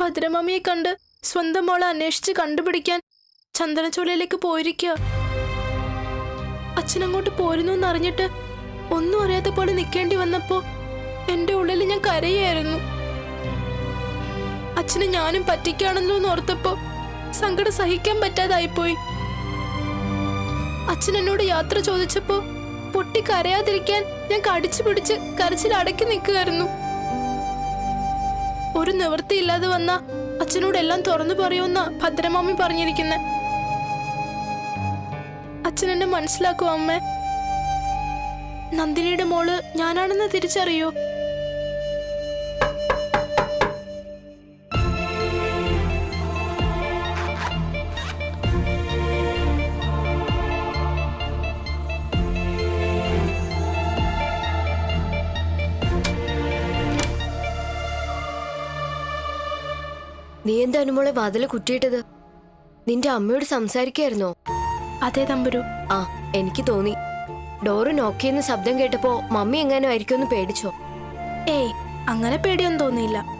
ഭദ്രമാമിയെ കണ്ട് സ്വന്തം മോളെ അന്വേഷിച്ച് കണ്ടുപിടിക്കാൻ ചന്ദനച്ചോലയിലേക്ക് പോയിരിക്കുക അച്ഛൻ അങ്ങോട്ട് പോരുന്നു എന്നറിഞ്ഞിട്ട് ഒന്നും അറിയാത്ത പോലെ നിൽക്കേണ്ടി വന്നപ്പോ എന്റെ ഉള്ളിൽ ഞാൻ കരയായിരുന്നു. അച്ഛന് ഞാനും പറ്റിക്കാണല്ലോ എന്ന് ഓർത്തപ്പോ സങ്കടം സഹിക്കാൻ പറ്റാതായിപ്പോയി. അച്ഛൻ എന്നോട് യാത്ര ചോദിച്ചപ്പോ പൊട്ടി കരയാതിരിക്കാൻ ഞാൻ കടിച്ചു പിടിച്ച് കരച്ചിൽ അടക്കി നിൽക്കുകയായിരുന്നു ഒരു നിവൃത്തിയില്ലാതെ വന്ന അച്ഛനോട് എല്ലാം തുറന്നു പറയുമെന്ന ഭദ്രമാമി പറഞ്ഞിരിക്കുന്നെ. അച്ഛൻ എന്നെ മനസ്സിലാക്കുമോ അമ്മ. നന്ദിനിയുടെ മോൾ ഞാനാണെന്ന് തിരിച്ചറിയോ? നീ എന്താ അനുമോളെ വാതിൽ കുറ്റിയിട്ടത്? നിന്റെ അമ്മയോട് സംസാരിക്കായിരുന്നോ? അതെ തമ്പുരു. ആ എനിക്ക് തോന്നി. ഡോറ് നോക്കിയെന്ന് ശബ്ദം കേട്ടപ്പോ മമ്മി എങ്ങാനും ആയിരിക്കും പേടിച്ചോ? ഏയ് അങ്ങനെ പേടിയൊന്നും തോന്നിയില്ല.